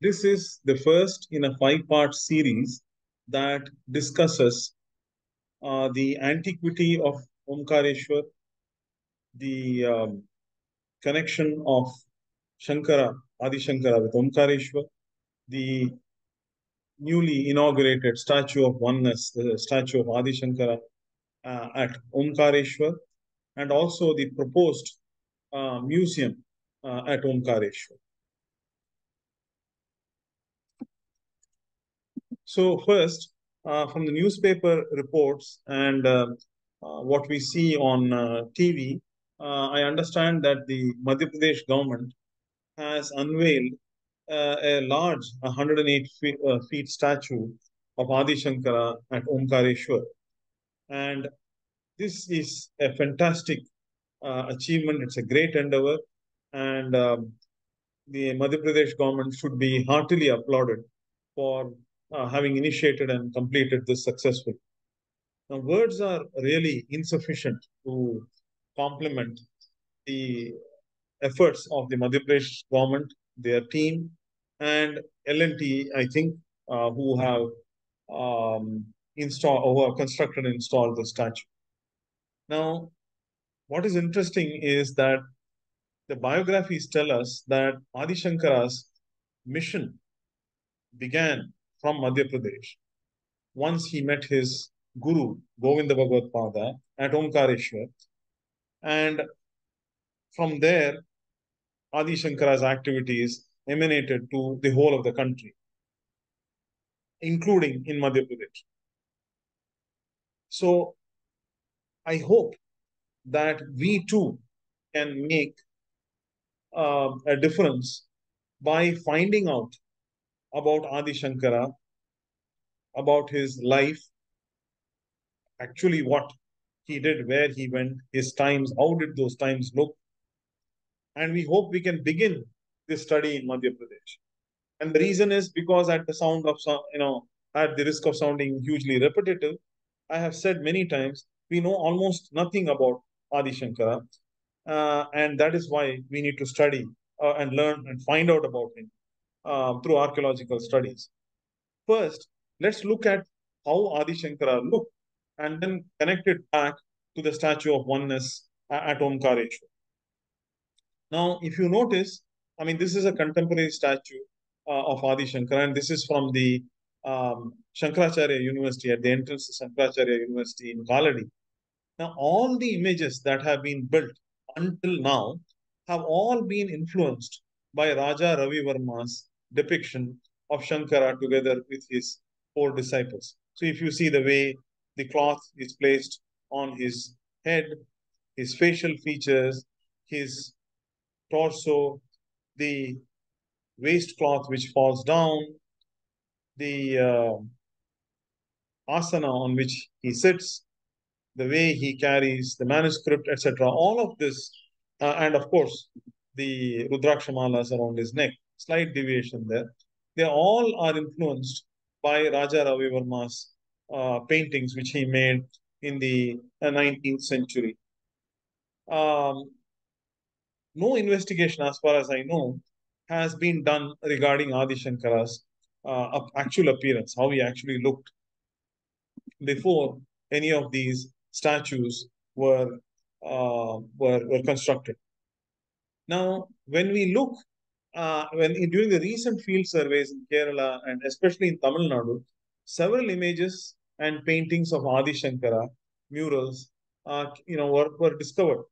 This is the first in a five-part series that discusses uh, the antiquity of Omkareshwar, the um, connection of Shankara, Adi Shankara with Omkareshwar, the newly inaugurated statue of oneness, the statue of Adi Shankara uh, at Omkareshwar, and also the proposed uh, museum uh, at Omkareshwar. So first, uh, from the newspaper reports and uh, uh, what we see on uh, TV, uh, I understand that the Madhya Pradesh government has unveiled uh, a large 108 feet, feet, statue of Adi Shankara at Omkareshwar. And this is a fantastic achievement. It's a great endeavor. And um, the Madhya Pradesh government should be heartily applauded for uh, having initiated and completed this successfully. Now, words are really insufficient to complement the efforts of the Madhya Pradesh government, their team, and L&T, I think, uh, who have um, installed or constructed and installed the statue. Now, what is interesting is that the biographies tell us that Adi Shankara's mission began from Madhya Pradesh. Once he met his guru, Govinda Bhagavatpada, at Omkareshwar. And from there, Adi Shankara's activities emanated to the whole of the country, including in Madhya Pradesh. So I hope that we too can make uh, a difference by finding out about Adi Shankara, about his life, actually what he did, where he went, his times, how did those times look. And we hope we can begin this study in Madhya Pradesh. And the reason is because at the sound of, you know, at the risk of sounding hugely repetitive, I have said many times, we know almost nothing about Adi Shankara. Uh, and that is why we need to study uh, and learn and find out about him uh, through archaeological studies. First, let's look at how Adi Shankara looked and then connect it back to the statue of oneness at Omkareshwar. Now, if you notice, I mean, this is a contemporary statue uh, of Adi Shankara, and this is from the um, Shankaracharya University at the entrance to Shankaracharya University in Kaladi. Now, all the images that have been built until now have all been influenced by Raja Ravi Varma's depiction of Shankara together with his four disciples. So if you see the way the cloth is placed on his head, his facial features, his torso, the waist cloth which falls down, the uh, asana on which he sits, the way he carries the manuscript, etc. All of this, uh, and of course, the Rudraksha around his neck, slight deviation there. They all are influenced by Raja Ravi Varma's uh, paintings, which he made in the 19th uh, century. Um, no investigation, as far as I know, has been done regarding Adi Shankara's uh, actual appearance, how he actually looked before any of these statues were uh, were, were constructed. Now, when we look, uh, when during the recent field surveys in Kerala and especially in Tamil Nadu, several images and paintings of Adi Shankara murals, uh, you know, were, were discovered.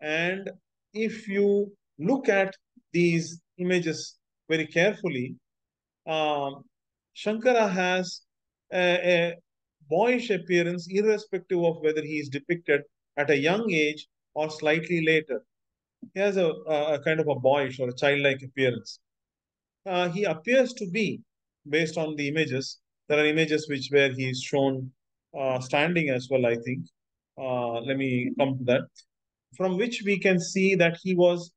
And if you look at these images very carefully, um, Shankara has a, a boyish appearance irrespective of whether he is depicted at a young age or slightly later he has a, a, kind of a boyish or a childlike appearance. Uh, he appears to be, based on the images, there are images which where he is shown uh, standing as well, I think. Uh, let me come to that. From which we can see that he was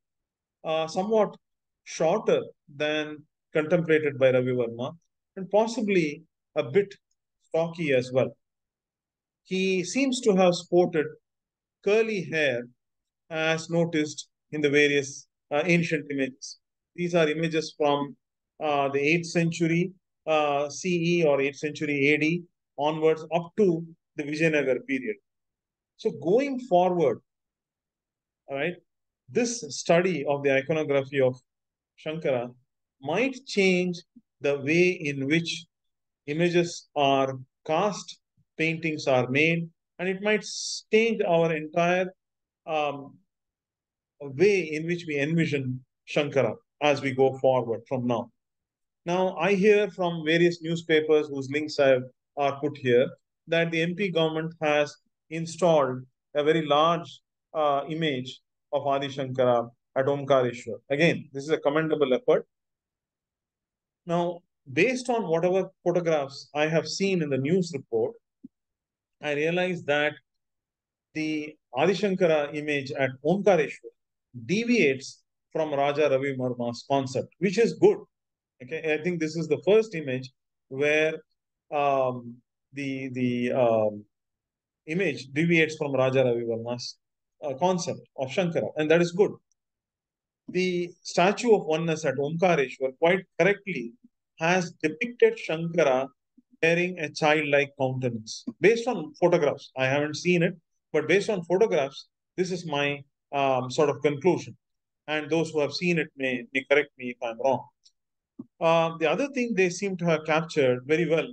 uh, somewhat shorter than contemplated by Ravi Varma and possibly a bit stocky as well. He seems to have sported curly hair as noticed in the various uh, ancient images. These are images from uh, the 8th century uh, CE or 8th century AD onwards up to the Vijayanagar period. So going forward, all right, this study of the iconography of Shankara might change the way in which images are cast, paintings are made, and it might change our entire um, way in which we envision Shankara as we go forward from now. Now, I hear from various newspapers whose links I have, are put here that the MP government has installed a very large uh, image of Adi Shankara at Omkareshwar. Again, this is a commendable effort. Now, based on whatever photographs I have seen in the news report, I realized that the Adi Shankara image at Omkareshwar deviates from Raja Ravi Varma's concept, which is good. Okay, I think this is the first image where um, the the um, image deviates from Raja Ravi Varma's uh, concept of Shankara, and that is good. The statue of oneness at Omkareshwar quite correctly has depicted Shankara wearing a childlike countenance based on photographs. I haven't seen it, but based on photographs, this is my um, sort of conclusion. And those who have seen it may, may correct me if I'm wrong. Uh, the other thing they seem to have captured very well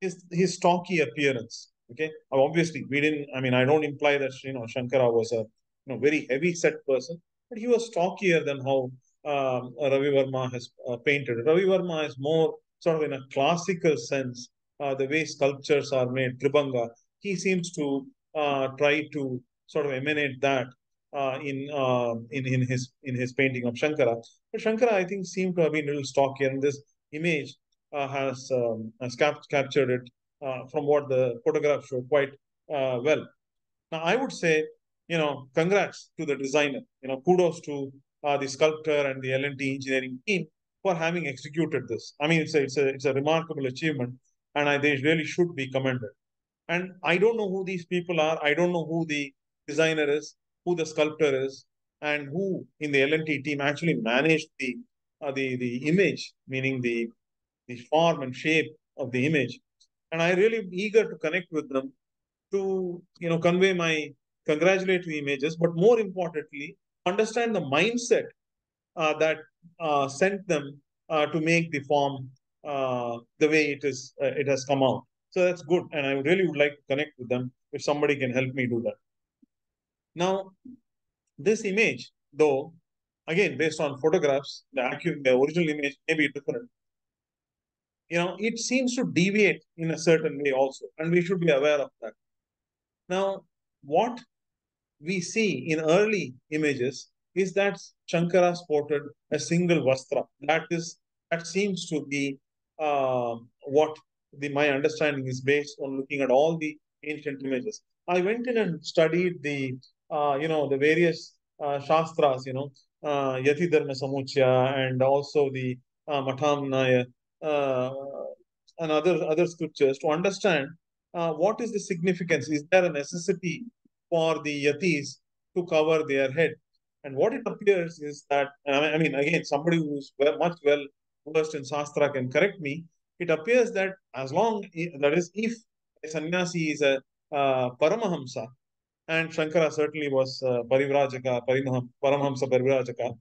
is his stocky appearance. Okay, obviously we didn't. I mean, I don't imply that you know Shankara was a you know very heavy set person, but he was stockier than how um, Ravi Varma has uh, painted. Ravi Varma is more sort of in a classical sense, uh, the way sculptures are made, Tribhanga. He seems to uh, try to sort of emanate that in uh, in in his in his painting of Shankara. But Shankara, I think, seemed to have been a little stockier, and this image uh, has um, has cap- captured it uh, from what the photographs show quite uh, well. Now, I would say, you know, congrats to the designer. You know, kudos to uh, the sculptor and the L&T engineering team for having executed this. I mean, it's a it's a it's a remarkable achievement, and I, they really should be commended. And I don't know who these people are. I don't know who the designer is, who the sculptor is, and who in the L&T team actually managed the uh, the the image, meaning the the form and shape of the image. And I really eager to connect with them to you know convey my congratulatory images, but more importantly, understand the mindset uh, that uh, sent them uh, to make the form uh, the way it is uh, it has come out. So that's good, and I really would like to connect with them if somebody can help me do that. Now, this image, though, again based on photographs, the the original image may be different. You know, it seems to deviate in a certain way also, and we should be aware of that. Now, what we see in early images is that Shankara sported a single vastra. That is that seems to be uh, what the my understanding is based on looking at all the ancient images. I went in and studied the uh, you know the various uh, shastras, you know, uh, Yati Dharma Samuchaya and also the uh, Matamnaya uh, and other other scriptures to understand what is the significance. Is there a necessity for the yatis to cover their head? And what it appears is that, I mean, again, somebody who's well, much well versed in Shastra can correct me. It appears that as long, that is, if a sannyasi is a uh, Paramahamsa, and Shankara certainly was uh, Parivrajaka, Parimaham, Paramahamsa Parivrajaka,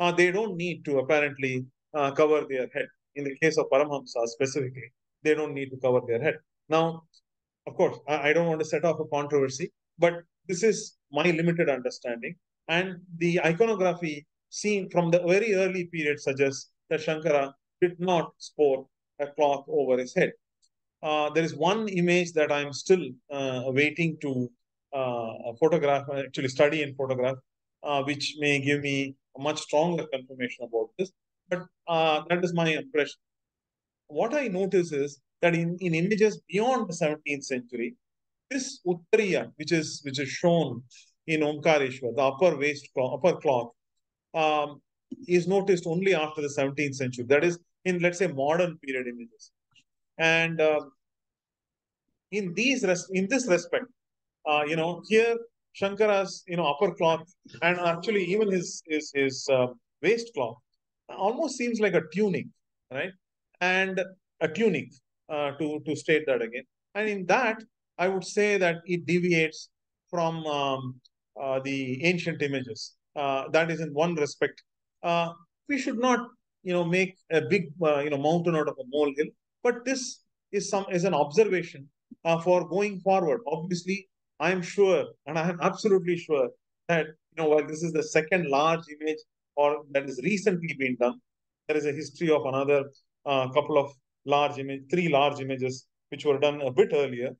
uh, they don't need to apparently uh, cover their head. In the case of Paramahamsa specifically, they don't need to cover their head. Now, of course, I, I don't want to set off a controversy, but this is my limited understanding. And the iconography seen from the very early period suggests that Shankara did not sport a cloth over his head. Uh, there is one image that I'm still uh, waiting to photograph, actually study in photograph, uh, which may give me a much stronger confirmation about this. But uh, that is my impression. What I notice is that in, in images beyond the 17th century, this Uttariya, which is which is shown in Omkareshwar, the upper waist cloth, upper cloth, um, is noticed only after the 17th century. That is in let's say modern period images, and uh, in these in this respect, uh, you know here Shankara's you know upper cloth and actually even his his his uh, waist cloth almost seems like a tunic. right? And a tunic, uh, to, to state that again. And in that, I would say that it deviates from um, uh, the ancient images. Uh, that is in one respect. Uh, we should not, you know, make a big, uh, you know, mountain out of a molehill. But this is some is an observation uh, for going forward. Obviously, I am sure, and I am absolutely sure that you know, while this is the second large image or that is recently been done, there is a history of another uh, couple of large image, three large images which were done a bit earlier.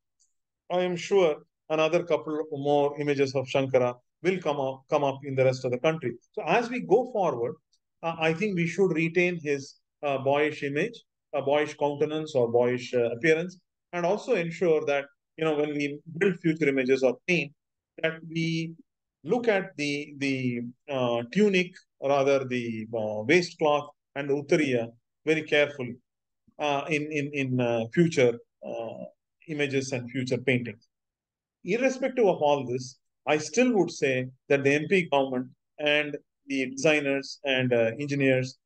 I am sure another couple more images of Shankara will come up, come up in the rest of the country. So as we go forward, uh, I think we should retain his uh, boyish image, a boyish countenance or boyish uh, appearance, and also ensure that you know when we build future images of paint, that we look at the the uh, tunic, rather the uh, waistcloth and the uttariya very carefully uh, in in in uh, future uh, images and future paintings. Irrespective of all this, I still would say that the MP government and the designers and uh, engineers,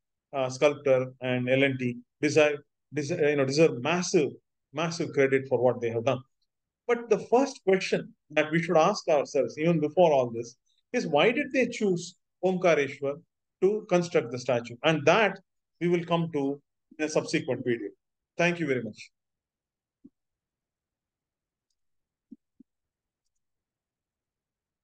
sculptor and L&T deserve, deserve, you know, deserve massive, massive credit for what they have done. But the first question that we should ask ourselves, even before all this, is why did they choose Omkareshwar to construct the statue? And that we will come to in a subsequent video. Thank you very much.